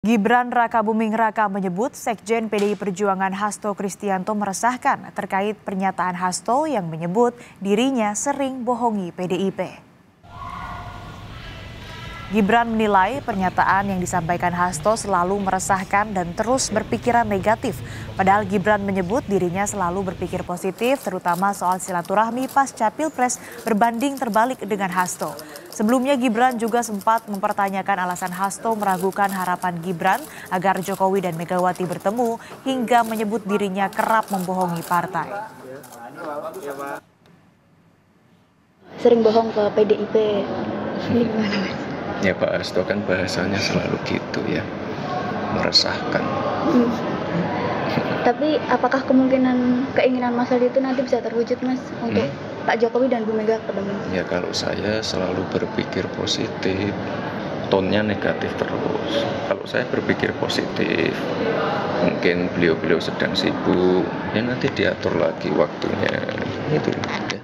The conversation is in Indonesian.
Gibran Raka Buming Raka menyebut Sekjen PDI Perjuangan Hasto Kristianto meresahkan terkait pernyataan Hasto yang menyebut dirinya sering bohongi PDIP. Gibran menilai pernyataan yang disampaikan Hasto selalu meresahkan dan terus berpikiran negatif. Padahal Gibran menyebut dirinya selalu berpikir positif terutama soal silaturahmi pasca Pilpres berbanding terbalik dengan Hasto. Sebelumnya Gibran juga sempat mempertanyakan alasan Hasto meragukan harapan Gibran agar Jokowi dan Megawati bertemu hingga menyebut dirinya kerap membohongi partai. Sering bohong ke PDIP. Ini gimana mas? ya Pak Hasto kan bahasanya selalu gitu ya meresahkan hmm. tapi apakah kemungkinan keinginan Mas Aldi itu nanti bisa terwujud Mas untuk hmm? Pak Jokowi dan Bu Mega ketemu? Ya kalau saya selalu berpikir positif tonnya negatif terus. Kalau saya berpikir positif mungkin beliau-beliau sedang sibuk ya nanti diatur lagi waktunya. Itu. ya.